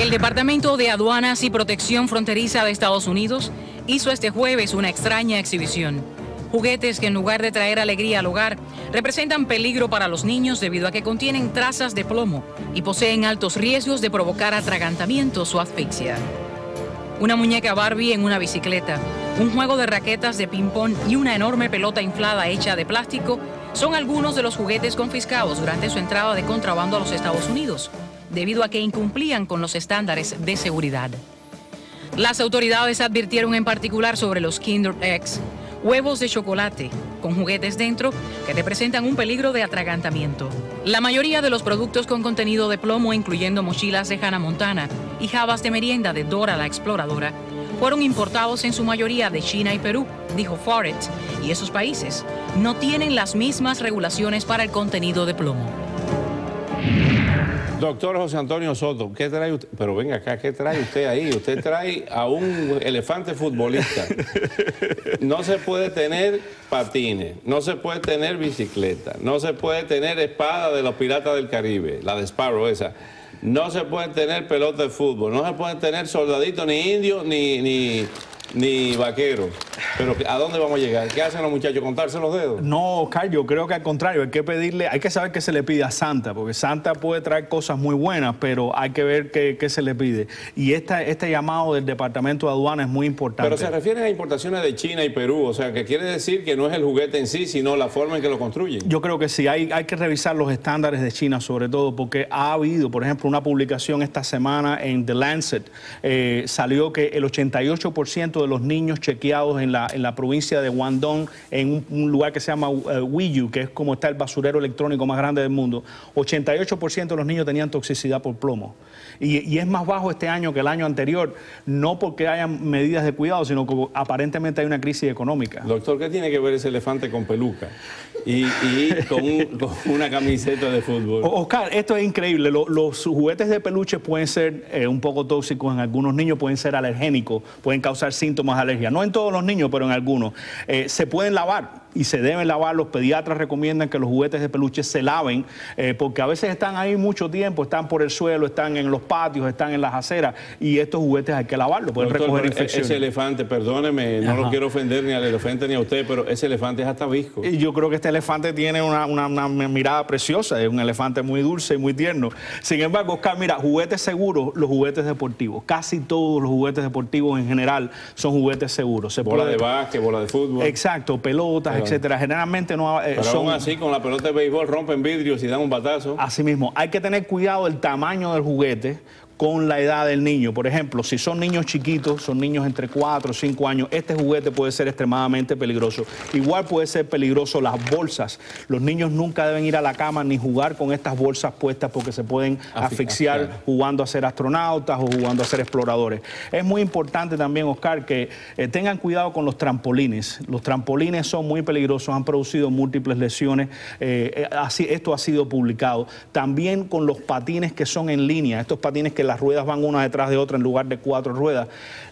El Departamento de Aduanas y Protección Fronteriza de Estados Unidos hizo este jueves una extraña exhibición. Juguetes que en lugar de traer alegría al hogar, representan peligro para los niños debido a que contienen trazas de plomo y poseen altos riesgos de provocar atragantamientos o asfixia. Una muñeca Barbie en una bicicleta, un juego de raquetas de ping-pong y una enorme pelota inflada hecha de plástico son algunos de los juguetes confiscados durante su entrada de contrabando a los Estados Unidos, debido a que incumplían con los estándares de seguridad. Las autoridades advirtieron en particular sobre los Kinder Eggs, huevos de chocolate con juguetes dentro que representan un peligro de atragantamiento. La mayoría de los productos con contenido de plomo, incluyendo mochilas de Hannah Montana y jabas de merienda de Dora la Exploradora, fueron importados en su mayoría de China y Perú, dijo Foret, y esos países no tienen las mismas regulaciones para el contenido de plomo. Doctor José Antonio Soto, ¿qué trae usted? Pero venga acá, ¿qué trae usted ahí? Usted trae a un elefante futbolista. No se puede tener patines, no se puede tener bicicleta, no se puede tener espada de los piratas del Caribe, la de Sparrow esa. No se puede tener pelota de fútbol, no se puede tener soldadito ni indio ni, ni, ni vaquero. Pero ¿a dónde vamos a llegar? ¿Qué hacen los muchachos? ¿Contarse los dedos? No, Oscar, yo creo que al contrario, hay que pedirle, hay que saber qué se le pide a Santa, porque Santa puede traer cosas muy buenas, pero hay que ver qué, qué se le pide. Y esta, este llamado del Departamento de Aduana es muy importante. Pero se refieren a importaciones de China y Perú, o sea, que quiere decir que no es el juguete en sí, sino la forma en que lo construyen. Yo creo que sí, hay, hay que revisar los estándares de China sobre todo, porque ha habido, por ejemplo, una publicación esta semana en The Lancet, eh, salió que el 88% de los niños chequeados en la, en la provincia de Guangdong, en un, un lugar que se llama uh, Wiyu, que es como está el basurero electrónico más grande del mundo, 88% de los niños tenían toxicidad por plomo. Y, y es más bajo este año que el año anterior, no porque hayan medidas de cuidado, sino que aparentemente hay una crisis económica. Doctor, ¿qué tiene que ver ese elefante con peluca? Y, y con, un- con una camiseta de fútbol. Oscar, esto es increíble. Lo- los juguetes de peluche pueden ser eh, un poco tóxicos en algunos niños, pueden ser alergénicos, pueden causar síntomas de alergia. No en todos los niños, pero en algunos. Eh, se pueden lavar y se deben lavar. Los pediatras recomiendan que los juguetes de peluche se laven eh, porque a veces están ahí mucho tiempo, están por el suelo, están en los patios, están en las aceras y estos juguetes hay que lavarlos, pueden Doctor, recoger e- infecciones. ese elefante, perdóneme, no lo quiero ofender ni al elefante ni a usted, pero ese elefante es hasta visco. Y yo creo que este elefante tiene una, una- una mirada preciosa, es un elefante muy dulce y muy tierno. Sin embargo, Oscar, mira, juguetes seguros, los juguetes deportivos. Casi todos los juguetes deportivos en general son juguetes seguros. Se Bola puede- de básquet, bola de fútbol. Exacto, pelotas, etcétera. Generalmente no eh, Pero son aún así, con la pelota de béisbol rompen vidrios y dan un batazo. Así mismo, hay que tener cuidado del tamaño del juguete con la edad del niño. Por ejemplo, si son niños chiquitos, son niños entre 4 o 5 años, este juguete puede ser extremadamente peligroso. Igual puede ser peligroso las bolsas. Los niños nunca deben ir a la cama ni jugar con estas bolsas puestas porque se pueden asfixiar asfixiar. jugando a ser astronautas o jugando a ser exploradores. Es muy importante también, Oscar, que eh, tengan cuidado con los trampolines. Los trampolines son muy peligrosos, han producido múltiples lesiones. eh, eh, así, esto ha sido publicado. También con los patines que son en línea, estos patines que las ruedas van una detrás de otra en lugar de cuatro ruedas.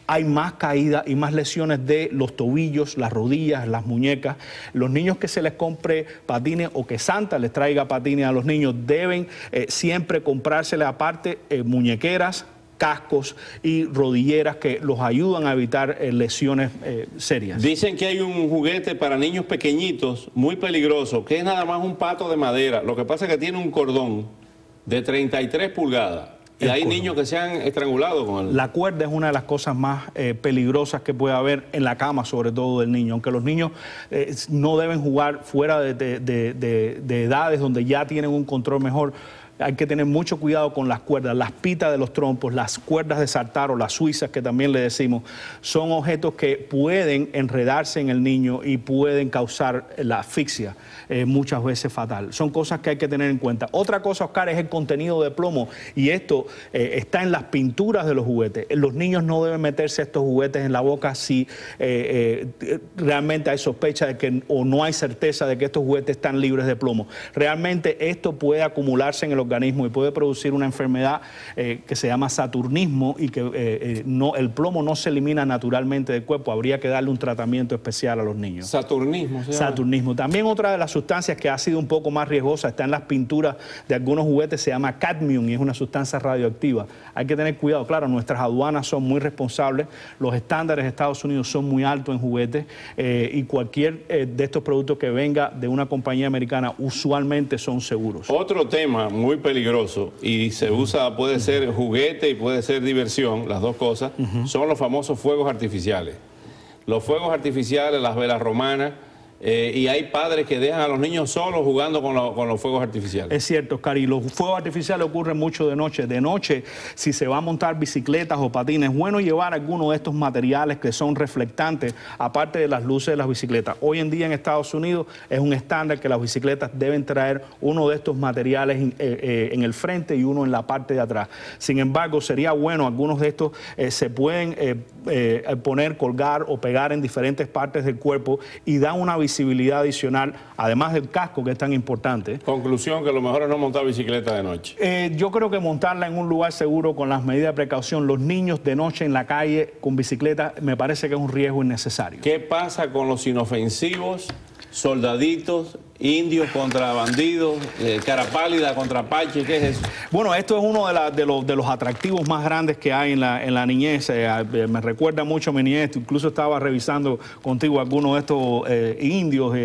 Hay más caídas y más lesiones de los tobillos, las rodillas, las muñecas. Los niños que se les compre patines o que Santa les traiga patines a los niños deben eh, siempre comprársele aparte eh, muñequeras, cascos y rodilleras que los ayudan a evitar eh, lesiones serias. Dicen que hay un juguete para niños pequeñitos muy peligroso, que es nada más un pato de madera. Lo que pasa es que tiene un cordón de 33 pulgadas. Y hay niños que se han estrangulado con él. La cuerda es una de las cosas más eh, peligrosas que puede haber en la cama, sobre todo del niño. Aunque los niños eh, no deben jugar fuera de- de- de edades donde ya tienen un control mejor. Hay que tener mucho cuidado con las cuerdas, las pitas de los trompos, las cuerdas de saltar o las suizas que también le decimos. Son objetos que pueden enredarse en el niño y pueden causar la asfixia, eh, muchas veces fatal. Son cosas que hay que tener en cuenta. Otra cosa, Oscar, es el contenido de plomo y esto eh, está en las pinturas de los juguetes. Los niños no deben meterse estos juguetes en la boca si eh, realmente hay sospecha de que o no hay certeza de que estos juguetes están libres de plomo. Realmente esto puede acumularse en el organismo y puede producir una enfermedad eh, que se llama saturnismo y que eh, eh, no, el plomo no se elimina naturalmente del cuerpo. Habría que darle un tratamiento especial a los niños. Saturnismo. ¿se Saturnismo. También otra de las sustancias que ha sido un poco más riesgosa está en las pinturas de algunos juguetes, se llama cadmium y es una sustancia radioactiva. Hay que tener cuidado, claro, nuestras aduanas son muy responsables, los estándares de Estados Unidos son muy altos en juguetes y cualquier de estos productos que venga de una compañía americana usualmente son seguros. Otro tema muy peligroso y se usa, puede ser juguete y puede ser diversión, las dos cosas, son los famosos fuegos artificiales. Los fuegos artificiales, las velas romanas, eh, y hay padres que dejan a los niños solos jugando con, los fuegos artificiales. Es cierto, Oscar, y los fuegos artificiales ocurren mucho de noche. De noche, si se va a montar bicicletas o patines, es bueno llevar alguno de estos materiales que son reflectantes, aparte de las luces de las bicicletas. Hoy en día en Estados Unidos es un estándar que las bicicletas deben traer uno de estos materiales en, eh, eh, el frente y uno en la parte de atrás. Sin embargo, sería bueno, algunos de estos se pueden poner, colgar o pegar en diferentes partes del cuerpo y dan una visibilidad adicional, además del casco que es tan importante. Conclusión, que lo mejor es no montar bicicleta de noche. Eh, yo creo que montarla en un lugar seguro con las medidas de precaución, los niños de noche en la calle con bicicleta, me parece que es un riesgo innecesario. ¿Qué pasa con los inofensivos, soldaditos indios contra bandidos, eh, cara pálida contra Pache, ¿qué es eso? Bueno, esto es uno de, los, atractivos más grandes que hay en la, niñez. Eh, eh, me recuerda mucho a mi niñez, incluso estaba revisando contigo algunos de estos indios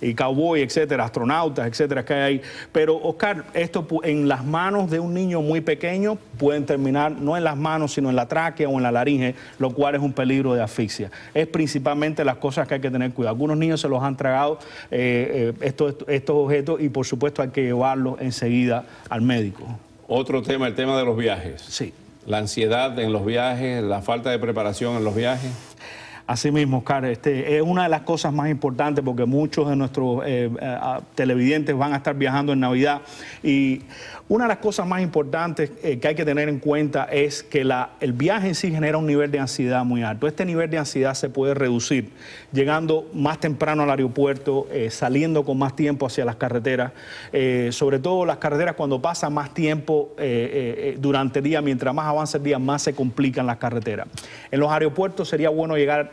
y cowboy, etcétera, astronautas, etcétera, que hay ahí. Pero, Oscar, esto en las manos de un niño muy pequeño pueden terminar no en las manos, sino en la tráquea o en la laringe, lo cual es un peligro de asfixia. Es principalmente las cosas que hay que tener cuidado. Algunos niños se los han tragado estos, estos objetos y por supuesto hay que llevarlos enseguida al médico. Otro tema, el tema de los viajes. Sí. La ansiedad en los viajes, la falta de preparación en los viajes. Así mismo, Oscar, este, es una de las cosas más importantes porque muchos de nuestros eh, eh, televidentes van a estar viajando en Navidad y una de las cosas más importantes eh, que hay que tener en cuenta es que el viaje en sí genera un nivel de ansiedad muy alto. Este nivel de ansiedad se puede reducir llegando más temprano al aeropuerto, saliendo con más tiempo hacia las carreteras, sobre todo las carreteras cuando pasa más tiempo durante el día, mientras más avanza el día, más se complican las carreteras. En los aeropuertos sería bueno llegar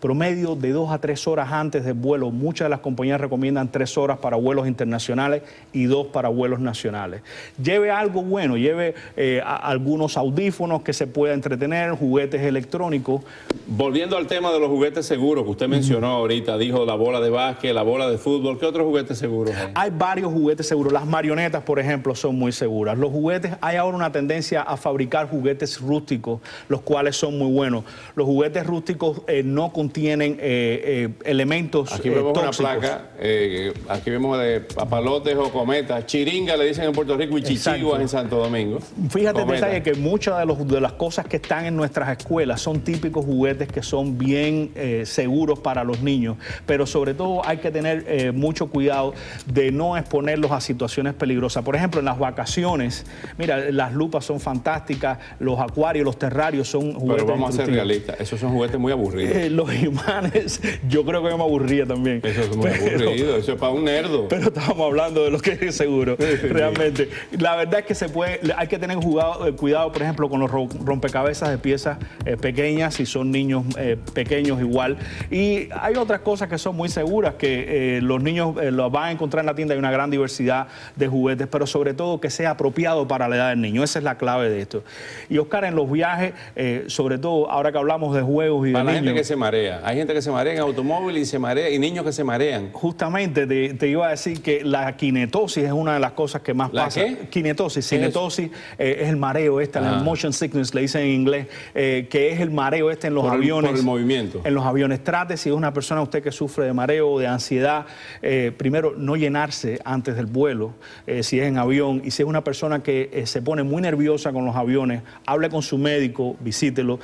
promedio de dos a tres horas antes del vuelo. Muchas de las compañías recomiendan tres horas para vuelos internacionales y dos para vuelos nacionales. Lleve algo bueno, lleve eh, algunos audífonos que se pueda entretener, juguetes electrónicos. Volviendo al tema de los juguetes seguros que usted mencionó ahorita, dijo la bola de básquet, la bola de fútbol, ¿qué otros juguetes seguros hay? Hay varios juguetes seguros. Las marionetas, por ejemplo, son muy seguras. Los juguetes, hay ahora una tendencia a fabricar juguetes rústicos, los cuales son muy buenos. Los juguetes rústicos eh, no contienen eh, eh, elementos Aquí vemos una placa, aquí vemos de papalotes o cometas. Chiringa le dicen en Puerto Rico y chichiguas en Santo Domingo. Fíjate, detalle, que muchas de, de, las cosas que están en nuestras escuelas son típicos juguetes que son bien seguros para los niños, pero sobre todo hay que tener mucho cuidado de no exponerlos a situaciones peligrosas. Por ejemplo, en las vacaciones, mira, las lupas son fantásticas, los acuarios, los terrarios son juguetes. Pero vamos a ser realistas, esos son juguetes muy aburridos imanes, yo creo que me aburría también. Eso es muy aburrido, eso es para un nerdo. Pero estamos hablando de lo que es seguro, realmente. La verdad es que se puede, hay que tener eh, cuidado, por ejemplo, con los rompecabezas de piezas eh, pequeñas, si son niños eh, pequeños igual. Y hay otras cosas que son muy seguras, que los niños los van a encontrar en la tienda, hay una gran diversidad de juguetes, pero sobre todo que sea apropiado para la edad del niño. Esa es la clave de esto. Y Oscar, en los viajes, sobre todo ahora que hablamos de juegos y para de la gente que se marea. Hay gente que se marea en automóvil y se marea, y niños que se marean. Justamente te, iba a decir que la kinetosis es una de las cosas que más ¿La pasa. Qué? Kinetosis, kinetosis eh, es el mareo este, la Ah. motion sickness le dicen en inglés, eh, que es el mareo este en los Por el- aviones. por el movimiento. En los aviones. Trate si es una persona usted que sufre de mareo o de ansiedad, eh, primero no llenarse antes del vuelo, si es en avión, y si es una persona que se pone muy nerviosa con los aviones, hable con su médico, visítelo,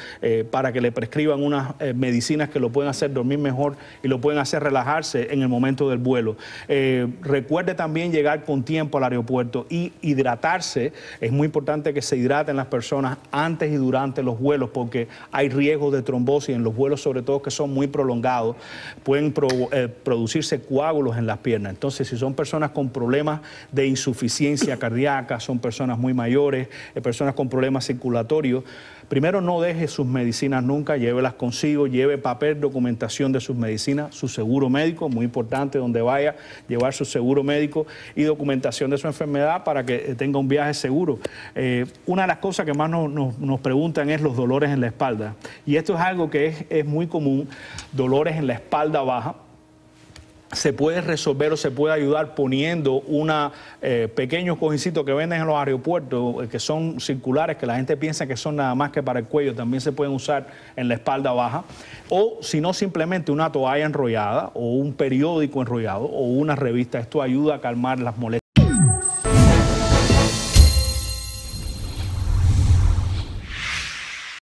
para que le prescriban unas medicinas que lo pueden hacer dormir mejor y lo pueden hacer relajarse en el momento del vuelo. Eh, recuerde también llegar con tiempo al aeropuerto y hidratarse. Es muy importante que se hidraten las personas antes y durante los vuelos porque hay riesgos de trombosis en los vuelos, sobre todo que son muy prolongados. Pueden eh, producirse coágulos en las piernas. Entonces, si son personas con problemas de insuficiencia cardíaca, son personas muy mayores, eh, personas con problemas circulatorios, primero no deje sus medicinas nunca, llévelas consigo, lleve papel, documentación de sus medicinas, su seguro médico, muy importante donde vaya, llevar su seguro médico y documentación de su enfermedad para que eh, tenga un viaje seguro. Eh, una de las cosas que más nos, preguntan es los dolores en la espalda. Y esto es algo que es, es muy común, dolores en la espalda baja se puede resolver o se puede ayudar poniendo una eh, pequeños cojincitos que venden en los aeropuertos, eh, que son circulares, que la gente piensa que son nada más que para el cuello, también se pueden usar en la espalda baja, o si no simplemente una toalla enrollada o un periódico enrollado o una revista, esto ayuda a calmar las molestias.